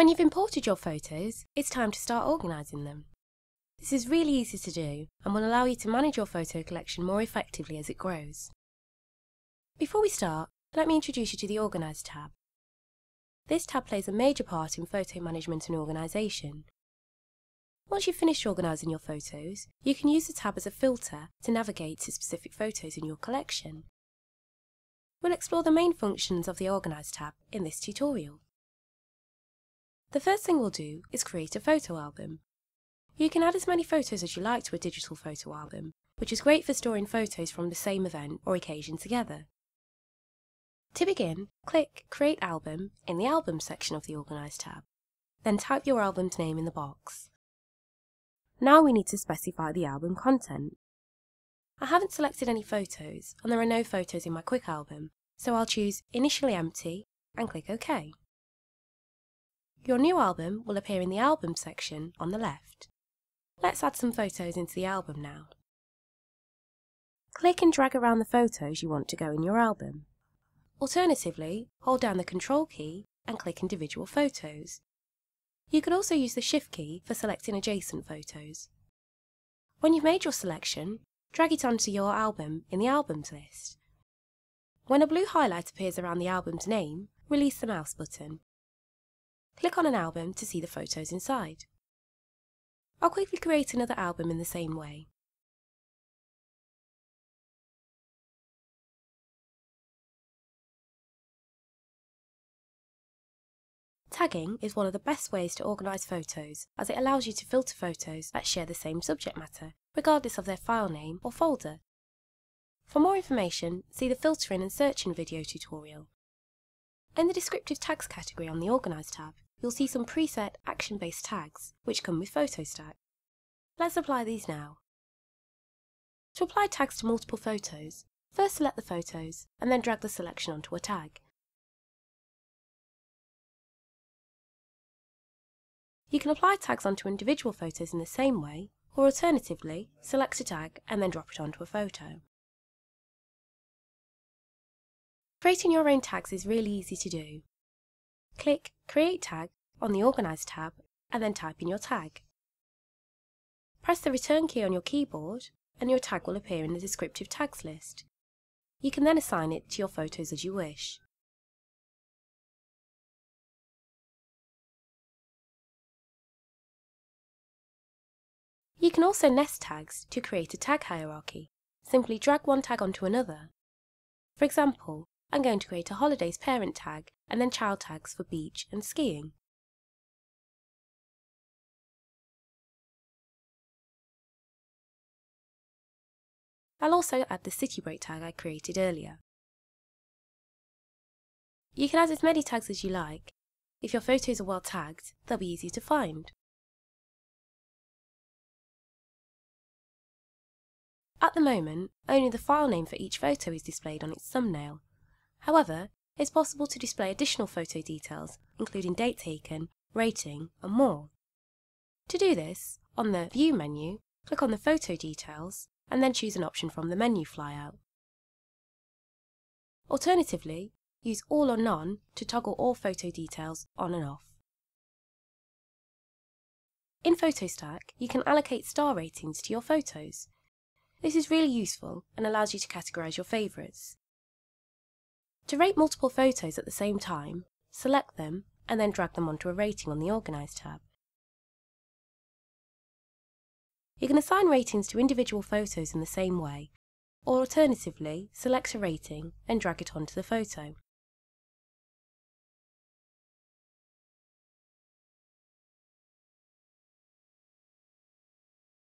When you've imported your photos, it's time to start organising them. This is really easy to do and will allow you to manage your photo collection more effectively as it grows. Before we start, let me introduce you to the Organise tab. This tab plays a major part in photo management and organisation. Once you've finished organising your photos, you can use the tab as a filter to navigate to specific photos in your collection. We'll explore the main functions of the Organise tab in this tutorial. The first thing we'll do is create a photo album. You can add as many photos as you like to a digital photo album, which is great for storing photos from the same event or occasion together. To begin, click Create Album in the Album section of the Organise tab. Then type your album's name in the box. Now we need to specify the album content. I haven't selected any photos and there are no photos in my quick album, so I'll choose Initially Empty and click OK. Your new album will appear in the Album section on the left. Let's add some photos into the album now. Click and drag around the photos you want to go in your album. Alternatively, hold down the Control key and click individual photos. You can also use the Shift key for selecting adjacent photos. When you've made your selection, drag it onto your album in the Albums list. When a blue highlight appears around the album's name, release the mouse button Click on an album to see the photos inside. I'll quickly create another album in the same way. Tagging is one of the best ways to organise photos as it allows you to filter photos that share the same subject matter, regardless of their file name or folder. For more information, see the filtering and searching video tutorial. In the descriptive tags category on the Organise tab, you'll see some preset action-based tags, which come with PhotoStack. Let's apply these now. To apply tags to multiple photos, first select the photos and then drag the selection onto a tag. You can apply tags onto individual photos in the same way, or alternatively, select a tag and then drop it onto a photo. Creating your own tags is really easy to do. Click Create Tag on the Organise tab and then type in your tag. Press the return key on your keyboard and your tag will appear in the descriptive tags list. You can then assign it to your photos as you wish. You can also nest tags to create a tag hierarchy. Simply drag one tag onto another. For example, I'm going to create a holidays parent tag and then child tags for beach and skiing. I'll also add the city break tag I created earlier. You can add as many tags as you like. If your photos are well tagged, they'll be easy to find. At the moment, only the file name for each photo is displayed on its thumbnail, However, it's possible to display additional photo details, including date taken, rating, and more. To do this, on the View menu, click on the Photo Details, and then choose an option from the menu flyout. Alternatively, use All or None to toggle all photo details on and off. In PhotoStack, you can allocate star ratings to your photos. This is really useful and allows you to categorise your favourites. To rate multiple photos at the same time, select them and then drag them onto a rating on the Organise tab. You can assign ratings to individual photos in the same way, or alternatively, select a rating and drag it onto the photo.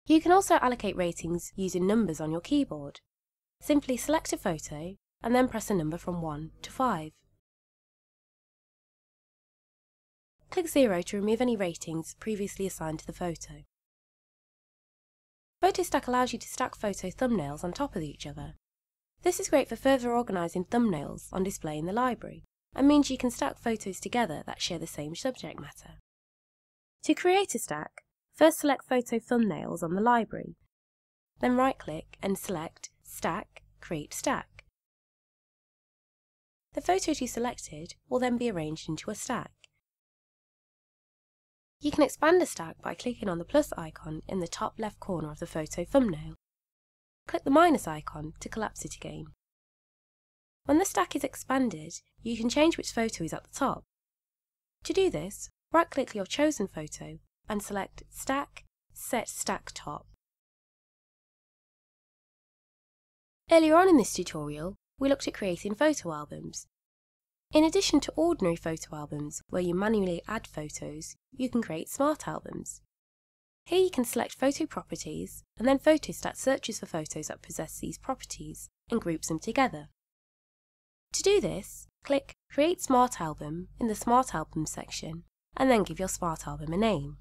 You can also allocate ratings using numbers on your keyboard. Simply select a photo and then press a number from 1 to 5. Click 0 to remove any ratings previously assigned to the photo. PhotoStack allows you to stack photo thumbnails on top of each other. This is great for further organising thumbnails on display in the library, and means you can stack photos together that share the same subject matter. To create a stack, first select Photo Thumbnails on the library, then right-click and select Stack, Create Stack. The photos you selected will then be arranged into a stack. You can expand a stack by clicking on the plus icon in the top left corner of the photo thumbnail. Click the minus icon to collapse it again. When the stack is expanded, you can change which photo is at the top. To do this, right-click your chosen photo and select Stack, Set Stack Top. Earlier on in this tutorial, we looked at creating photo albums. In addition to ordinary photo albums, where you manually add photos, you can create smart albums. Here you can select photo properties, and then PhotoStack searches for photos that possess these properties and groups them together. To do this, click Create Smart Album in the Smart Albums section, and then give your Smart Album a name.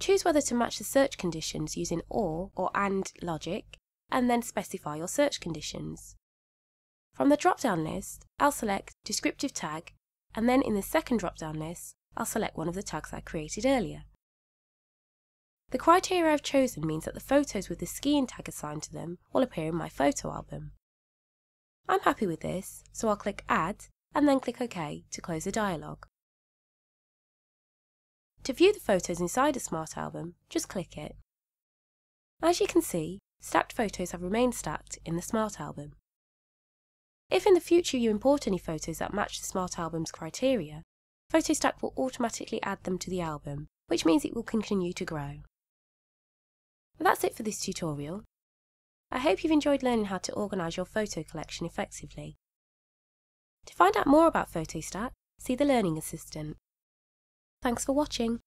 Choose whether to match the search conditions using OR or AND logic, and then specify your search conditions. From the drop-down list, I'll select Descriptive Tag, and then in the second drop-down list, I'll select one of the tags I created earlier. The criteria I've chosen means that the photos with the skiing tag assigned to them will appear in my photo album. I'm happy with this, so I'll click Add and then click OK to close the dialog. To view the photos inside a Smart Album, just click it. As you can see, stacked photos have remained stacked in the Smart Album. If in the future you import any photos that match the Smart Album's criteria, PhotoStack will automatically add them to the album, which means it will continue to grow. That's it for this tutorial. I hope you've enjoyed learning how to organise your photo collection effectively. To find out more about PhotoStack, see the Learning Assistant. Thanks for watching.